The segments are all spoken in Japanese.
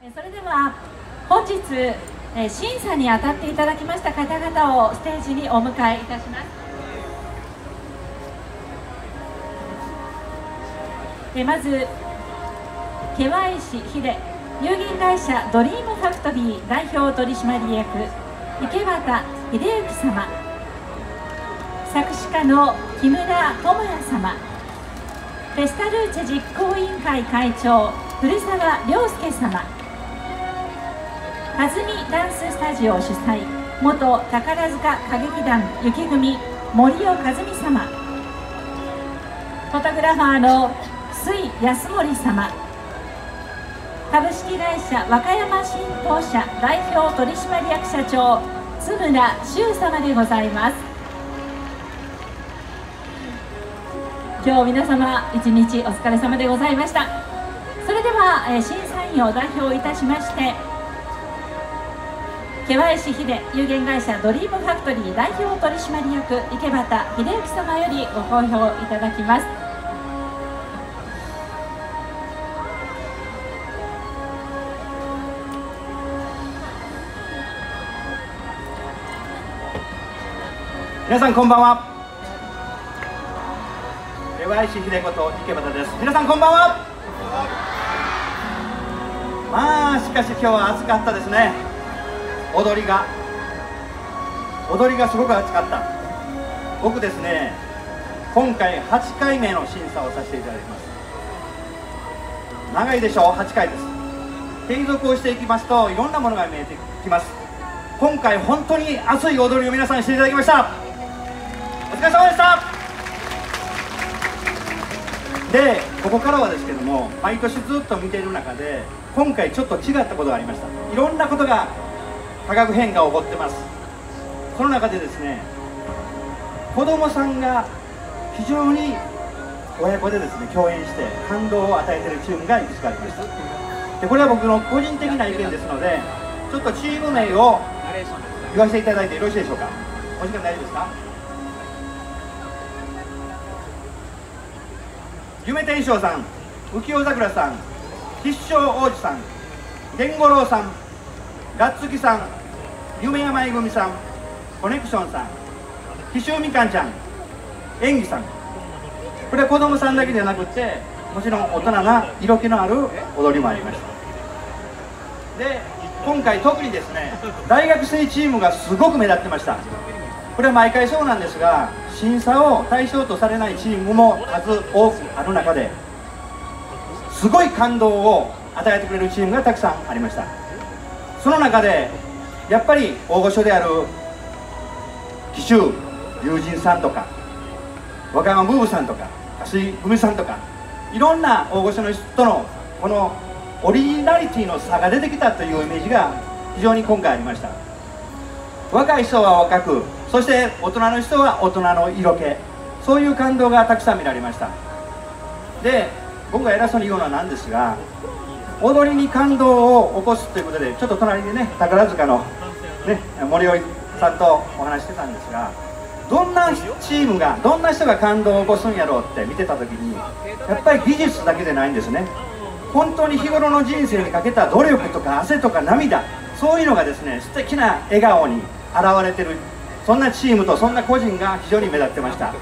それでは本日審査に当たっていただきました方々をステージにお迎えいたします。まず毛石秀有限会社ドリームファクトリー代表取締役池端秀之様作詞家の木村智也様フェスタルーチェ実行委員会会長古澤亮介様。和美ダンススタジオ主催元宝塚歌劇団雪組森尾和美様。フォトグラファーの水康森様。株式会社和歌山新報社代表取締役社長津村修様でございます。今日皆様一日お疲れ様でございました。それでは、え審査員を代表いたしまして毛林秀有限会社ドリームファクトリー代表取締役池端秀之様よりご好評いただきます。皆さんこんばんは。毛林秀子と池端です。皆さんこんばんは。まあしかし今日は暑かったですね。踊りが踊りがすごく暑かった。僕ですね今回8回目の審査をさせていただきます。長いでしょう8回です。継続をしていきますといろんなものが見えてきます。今回本当に熱い踊りを皆さんしていただきました。お疲れ様でした。でここからはですけども毎年ずっと見ている中で今回ちょっと違ったことがありました。いろんなことが化学変化が起こってます。その中でですね子供さんが非常に親子でですね共演して感動を与えているチームがいくつかありました。でこれは僕の個人的な意見ですのでちょっとチーム名を言わせていただいてよろしいでしょうか。お時間大丈夫ですか？夢天翔さん浮世桜さん必勝王子さん源五郎さんガッツキさん夢山えぐみさんコネクションさん紀州みかんちゃん演技さん。これは子供さんだけではなくてもちろん大人な色気のある踊りもありました。で今回特にですね大学生チームがすごく目立ってました。これは毎回そうなんですが審査を対象とされないチームも数多くある中ですごい感動を与えてくれるチームがたくさんありました。その中でやっぱり大御所である紀州友人さんとか和歌山ブーブさんとか蓮井文さんとかいろんな大御所の人とのこのオリジナリティの差が出てきたというイメージが非常に今回ありました。若い人は若くそして大人の人は大人の色気そういう感動がたくさん見られました。で僕が偉そうに言うのはなんですが踊りに感動を起こすということでちょっと隣でね宝塚の、ね、森尾さんとお話してたんですがどんなチームがどんな人が感動を起こすんやろうって見てた時にやっぱり技術だけでないんですね。本当に日頃の人生にかけた努力とか汗とか涙そういうのがですね素敵な笑顔に現れてるそんなチームとそんな個人が非常に目立ってました。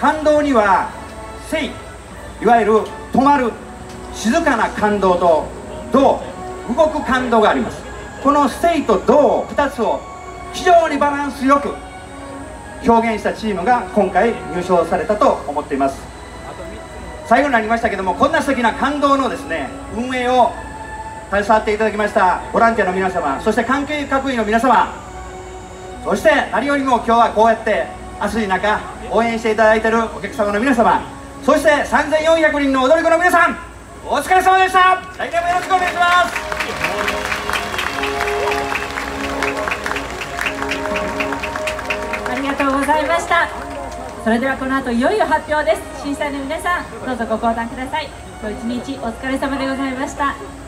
感動には静いいわゆる止まる静かな感動と動動く感動があります。この静と動2つを非常にバランスよく表現したチームが今回入賞されたと思っています。最後になりましたけどもこんな素敵な感動のですね運営を携わっていただきましたボランティアの皆様そして関係各位の皆様そして何よりも今日はこうやって暑い中応援していただいているお客様の皆様そして3400人の踊り子の皆さんお疲れ様でした。来年もよろしくお願いします。ありがとうございました。それではこの後いよいよ発表です。審査員の皆さんどうぞご講談ください。今日一日お疲れ様でございました。